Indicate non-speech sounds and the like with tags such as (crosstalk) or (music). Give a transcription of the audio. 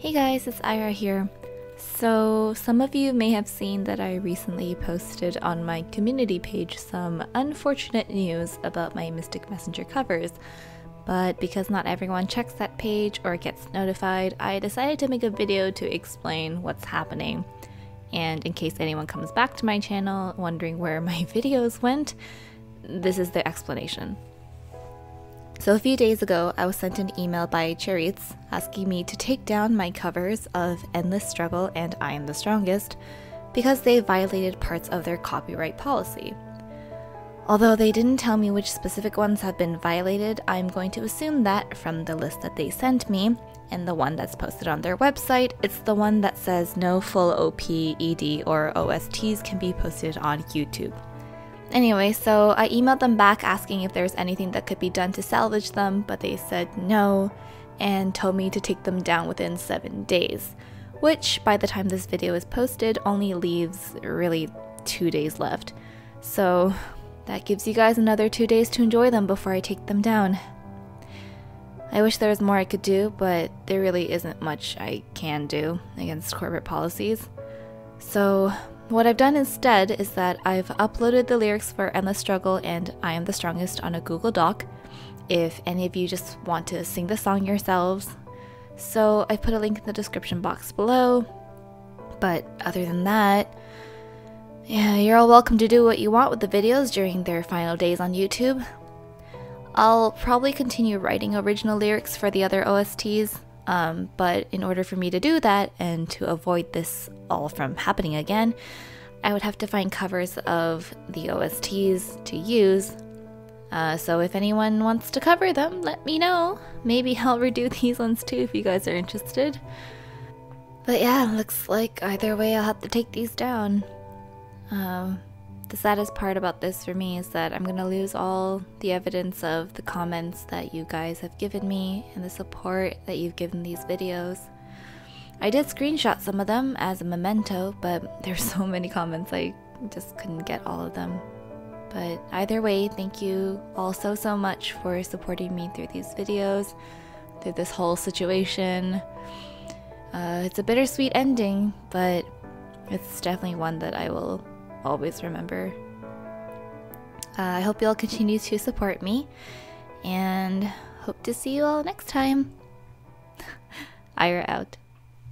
Hey guys, it's Airah here. So, some of you may have seen that I recently posted on my community page some unfortunate news about my Mystic Messenger covers. But because not everyone checks that page or gets notified, I decided to make a video to explain what's happening. And in case anyone comes back to my channel wondering where (laughs) my videos went, this is the explanation. So, a few days ago, I was sent an email by Cheritz asking me to take down my covers of Endless Struggle and I Am the Strongest because they violated parts of their copyright policy. Although they didn't tell me which specific ones have been violated, I'm going to assume that from the list that they sent me and the one that's posted on their website, it's the one that says no full OP, ED, or OSTs can be posted on YouTube. Anyway, so I emailed them back asking if there was anything that could be done to salvage them, but they said no and told me to take them down within seven days, which by the time this video is posted only leaves really two days left. So that gives you guys another two days to enjoy them before I take them down. I wish there was more I could do, but there really isn't much I can do against corporate policies. So what I've done instead is that I've uploaded the lyrics for Endless Struggle and I Am the Strongest on a Google Doc if any of you just want to sing the song yourselves. So I put a link in the description box below. But other than that, yeah, you're all welcome to do what you want with the videos during their final days on YouTube. I'll probably continue writing original lyrics for the other OSTs, um, but in order for me to do that and to avoid this all from happening again, I would have to find covers of the OSTs to use. Uh, so if anyone wants to cover them, let me know. Maybe I'll redo (laughs) these ones too if you guys are interested. But yeah, looks like either way I'll have to take these down. Um, the saddest part about this for me is that I'm gonna lose all the evidence of the comments that you guys have given me and the support that you've given these videos. I did screenshot some of them as a memento, but (laughs) there's so many comments I just couldn't get all of them. But either way, thank you all so so much for supporting me through these videos, through this whole situation. Uh, it's a bittersweet ending, but it's definitely one that I will always remember. Uh, I hope you all continue to support me and hope to see you all next time. (laughs) Airah out.